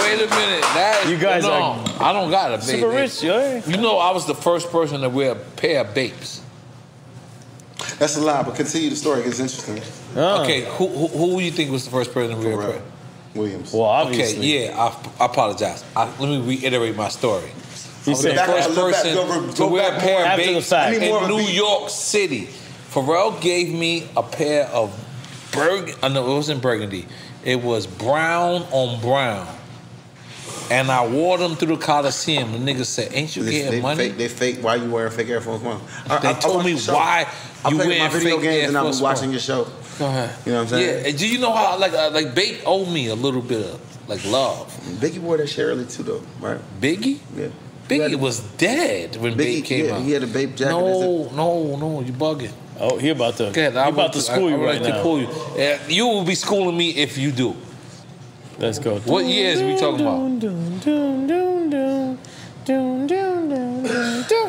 Wait a minute. That, You guys no, are I don't got a babe. super rich, yo. You know, I was the first person to wear a pair of Bapes. That's a lie, but continue the story. It's interesting. Okay, who, who who you think was the first person to wear a pair? Williams. Well, Okay, yeah, I, I apologize. I, let me reiterate my story. I was the said- first Go back- person go to wear a pair of after the Bapes fact. I need more in New. York City. Pharrell gave me a pair of Burg. Uh, no, it wasn't burgundy. It was brown on brown. And I wore them through the Coliseum. The niggas said, "Ain't you They, getting they money?" fake, they fake. Why you wearing fake Air Force One? They told me why I you wearing my video fake games Air and I was watching your show. Go ahead. You know what I'm saying? Yeah. Do you know how like uh, like Bape owed me a little bit of like love? Biggie wore that shit early too, though, right? Biggie? Yeah. Biggie was dead when Biggie- Bape came yeah, out. he had a Bape jacket. No, no, no, you bugging. Oh, he about to. Good. he I'm about to school you I, I would right like now. To pull you. Uh, you will be schooling me if you do. Let's go. What years we talking about?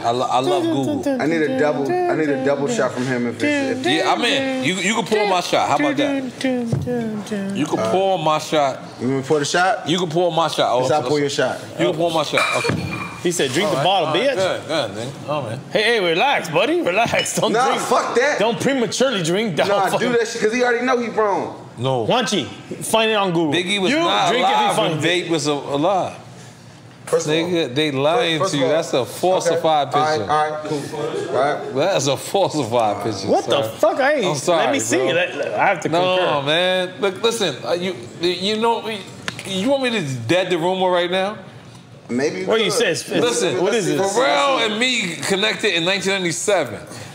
I, lo- I love Google. I need a double. I need a double shot from him. If it's if, Yeah, I'm in. You you can pour my shot. How about that? You can pour my shot. You want me to pour the shot? You can pour my shot. Oh, I'll pour your shot. You can pour my shot. Okay. He said, "Drink the All right, bottle, all right, bitch." Good, good, nigga. Oh man. Hey, hey, relax, buddy. Relax. Don't Nah, drink. fuck that. Don't prematurely drink. Don't Nah, fucking- do that shit because he already know he wrong. No. Wanchi, find it on Google. Biggie was you not drink alive if he when. Bape was a- alive. First of all, Nigga, they lying first to you. all- That's a falsified okay. picture. All right, all right, cool. All right. That's a falsified picture. What the fuck? I ain't. I'm sorry, Let me see. bro. Let- I have to No, concur. man. Look, listen. Uh, you you know you want me to dead the rumor right now? Maybe. What you said? Listen, What is this? Pharrell and me connected in 1997.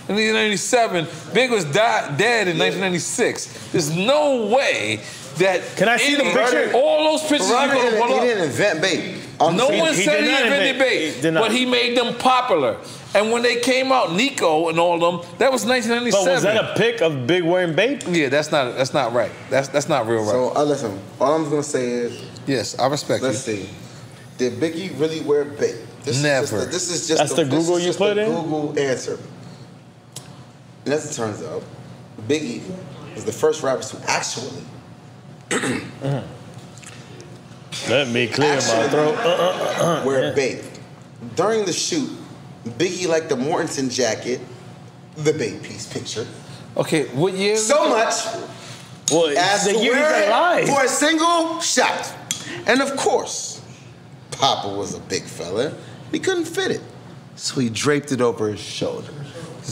In 1997, Big was di- dead in 1996. There's no way that. Can I see the picture? All those pictures Pharrell you gonna didn't, he didn't invent Bape. I'm No saying- one he said did he not invented invent- Bape, he did not. but he made them popular. And when they came out, Nigo and all of them, that was 1997. But was that a pic of Big wearing Bape? Yeah, that's not that's not right. That's that's not real right. So uh, listen. All I'm gonna say is, yes, I respect let's you. see. Did Biggie really wear Bape? This Never. Is just the, this is just That's the this Google you just put the in? Google answer. And as it turns out, Biggie was the first rapper to actually Let me clear my throat. Uh, uh, uh, wear Bape. During the shoot, Biggie liked the Mortensen jacket, the Bape piece picture, Okay, what year? so much Well, as the to year wear it alive. for a single shot. And of course, Papa was a big fella. He couldn't fit it. So he draped it over his shoulder.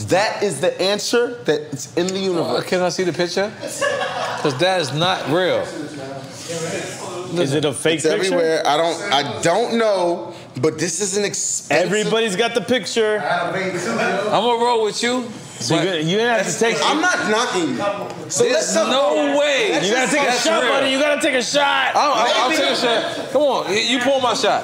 That is the answer that's in the Uh, universe. can I see the picture? Because that is not real. Is it a fake It's picture? everywhere. I don't I don't know, but this is an expensive Everybody's got the picture. I'm gonna roll with you. So you but you have to take. I'm not knocking you. So let's There's no way. You gotta take a shot, real. buddy. You gotta take a shot. I'll, I'll, I'll take a shot. Come on, you pull my shot.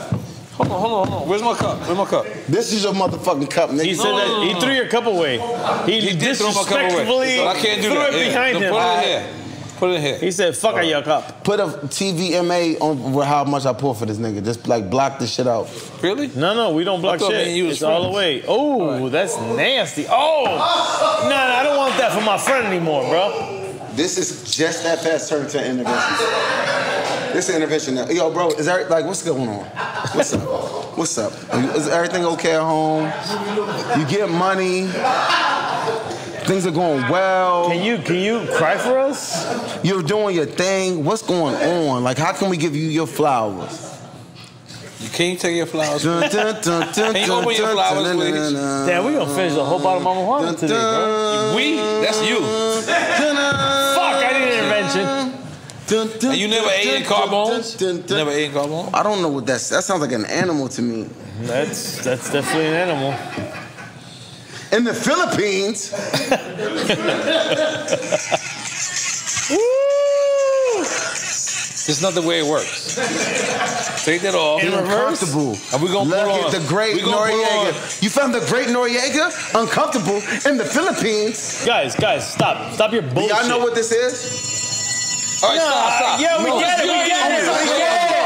Hold on, hold on, hold on. Where's my cup? Where's my cup? This is your motherfucking cup, nigga. He said that he threw your cup away. He, You did throw my cup away. disrespectfully I can't do threw that. it Yeah, behind no, him. Put it in here. Put it in here. He said, "Fuck your cup." Put a TVMA on how much I pour for this nigga. Just like block this shit out. Really? No, no, we don't block shit. and you was it's all the way. Oh, that's nasty. Oh, no, no, I don't want that for my friend anymore, bro. This is just that fast turn to intervention. This is intervention now. Yo, bro, is there like what's going on? What's up? What's up? Is everything okay at home? You get money. Things are going well. Can you can you cry for us? You're doing your thing. What's going on? Like, how can we give you your flowers? You Can you take your flowers? Dun, dun, dun, dun, Can you open your flowers, dun, please? dun, dun, Damn, we gonna finish the whole bottle of Mama Juana today, bro. We? That's you. dun, dun, Fuck, I need an intervention. dun, dun, And you never dun, ate in dun, Carbone's? dun, dun, dun. Never ate in Carbone's? I don't know what that's. That sounds like an animal to me. That's that's definitely an animal. In the Philippines, It's not the way it works. Take that off. In reverse? uncomfortable. And we gonna Look put on- the great we gonna put Noriega. You found the great Noriega uncomfortable in the Philippines. Guys, guys, stop, stop your Do bullshit. y'all know what this is? All right, stop, stop. Yeah, we No, get it, we get it, we get it.